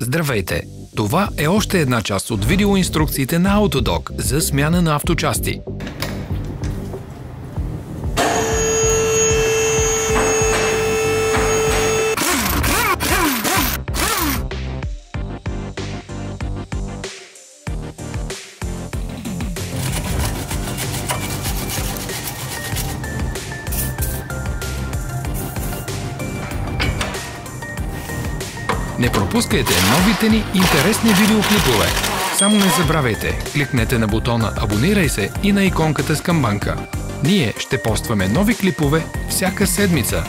Здравейте! Това е още една част от видеоинструкциите на Autodoc за смяна на авточасти. Не пропускайте новите ни интересни видеоклипове. Само не забравяйте, кликнете на бутона Абонирай се и на иконката с камбанка. Ние ще постваме нови клипове всяка седмица.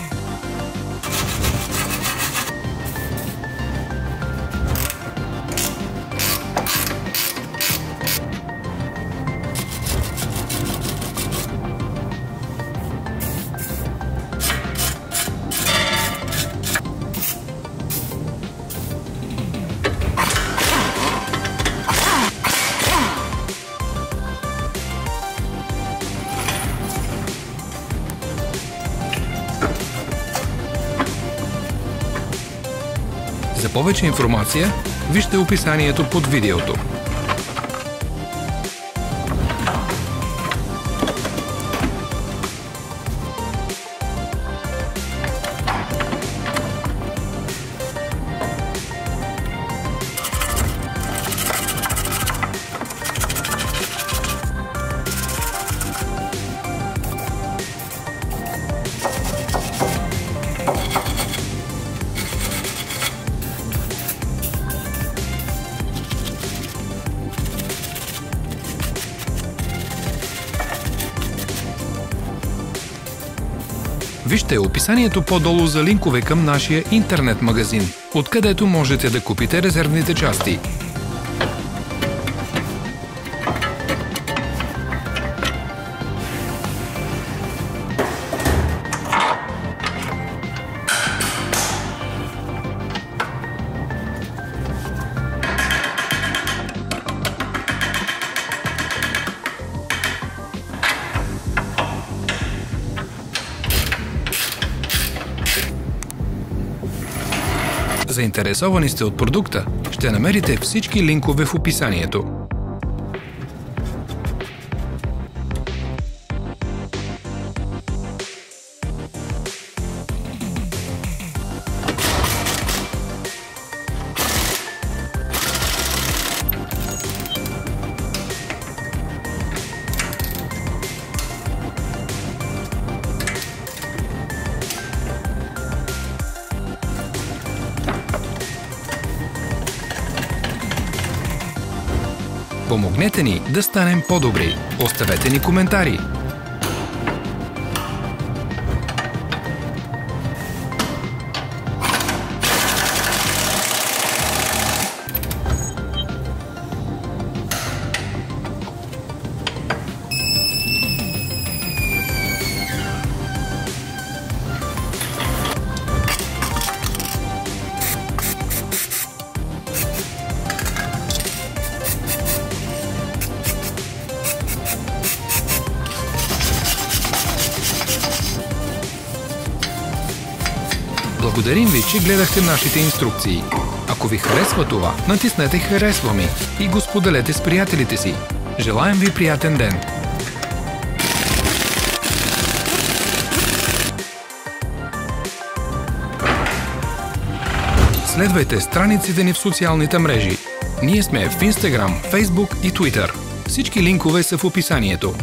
За повече информация, вижте описанието под видеото. Вижте описанието по-долу за линкове към нашия интернет магазин, откъдето можете да купите резервните части. Заинтересовани сте от продукта? Ще намерите всички линкове в описанието. Помогнете ни да станем по-добри. Оставете ни коментари. Благодарим ви, че гледахте нашите инструкции. Ако ви харесва това, натиснете Харесва ми и го споделете с приятелите си. Желаем ви приятен ден! Следвайте страниците ни в социалните мрежи. Ние сме в Instagram, Facebook и Twitter. Всички линкове са в описанието.